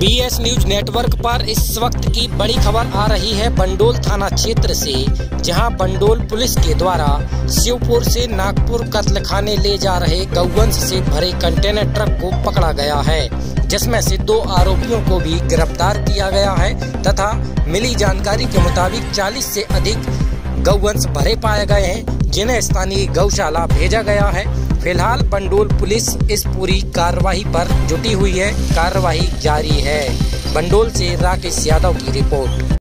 BS news network पर इस वक्त की बड़ी खबर आ रही है बंडोल थाना क्षेत्र से, जहाँ बंडोल पुलिस के द्वारा शिवपुर से नागपुर कत्ल खाने ले जा रहे गौवंश से भरे कंटेनर ट्रक को पकड़ा गया है, जिसमें से दो आरोपियों को भी गिरफ़्तार किया गया है तथा मिली जानकारी के मुताबिक 40 से अधिक गौवंश भरे पाए गए हैं, जिन्हें स्थानीय गौशाला भेजा गया है। फ़िलहाल बंडोल पुलिस इस पूरी कार्रवाई पर जुटी हुई है। कार्रवाई जारी है। बंडोल से राकेश यादव की रिपोर्ट।